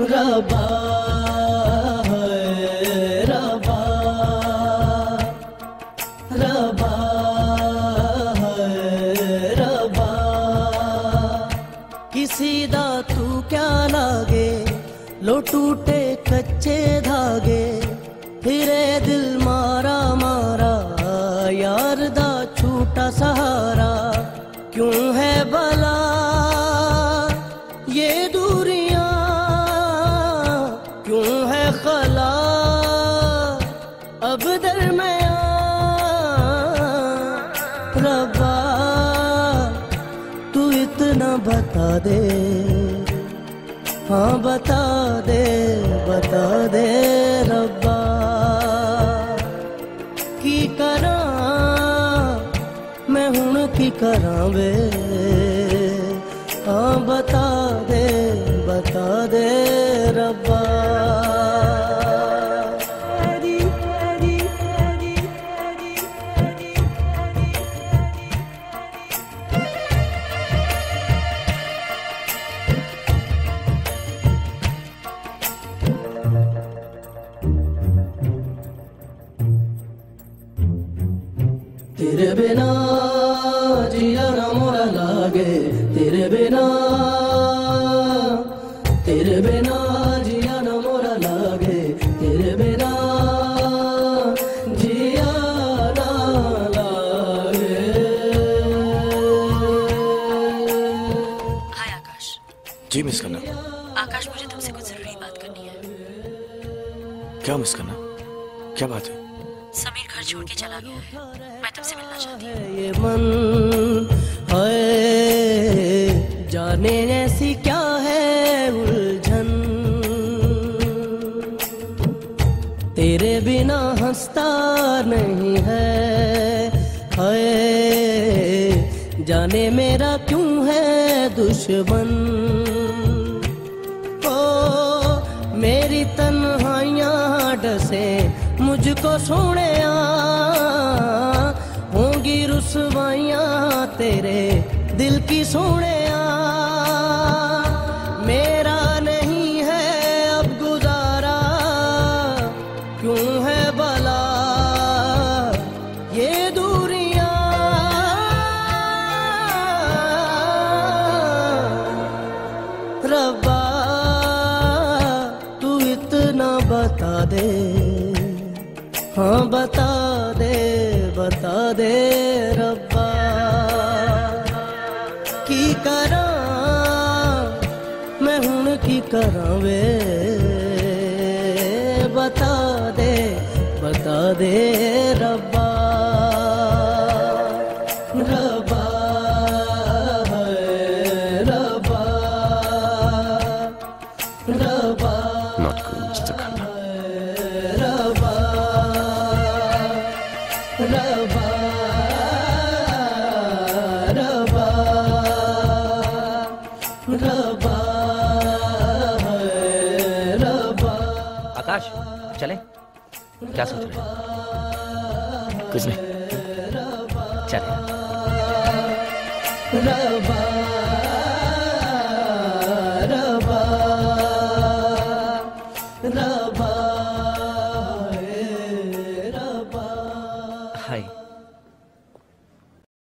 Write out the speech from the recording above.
रबा रबा रबा किसी दा तू क्या लागे लो कच्चे धागे। फिरे दिल मारा मारा, यार दा छूटा सहारा। क्यों है भला ये दूरियाँ अब रबा तू इतना बता दे। हाँ बता दे बता दे, रब्बा, की करा, मैं हूँ की करा वे। हाँ बता तेरे बिना जिया ना मोरा लागे। तेरे बिना तेरे बिना जिया ना मोरा लागे। तेरे बिना जिया ना लागे। हाय आकाश। जी मिस करना। आकाश मुझे तुमसे कुछ ज़रूरी बात करनी है। क्या मिस करना? क्या बात है? समीर घर छोड़ के चला गया है। मैं तुमसे मिलना चाहती हूँ। ये मन जाने ऐसी क्या है उलझन? तेरे बिना हंसता नहीं है। है जाने मेरा क्यों है दुश्मन? ओ, मेरी तन्हाइयाँ डसे मुझको सोने होंगी रुसवाइयाँ तेरे दिल की सोने मेरा नहीं है अब गुजारा, क्यों है भला? ये दूरियाँ, रब्बा, तू इतना बता दे। हाँ बता दे बता दे रब्बा, की करा? मैं हूँ की करा वे। बता दे बता दे है रब्बा रब्बा आकाश चले। क्या सोच रहे? कुछ नहीं। चले। रब्बा